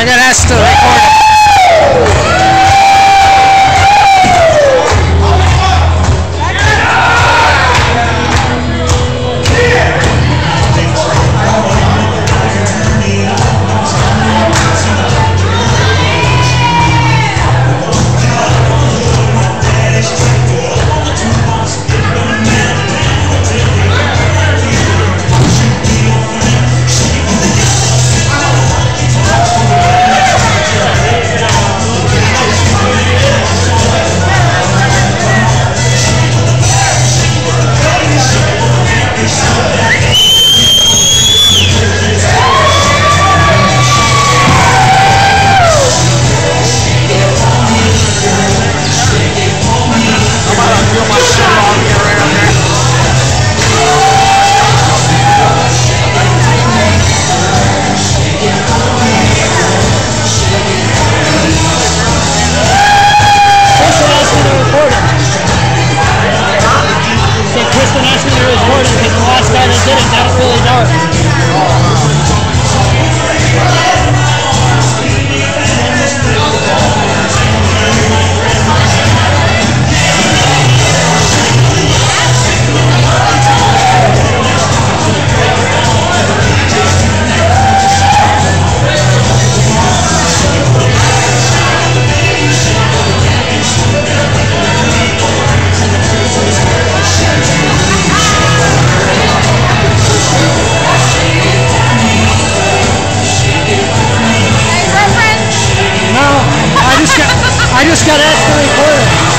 I got asked to record I just got asked to record.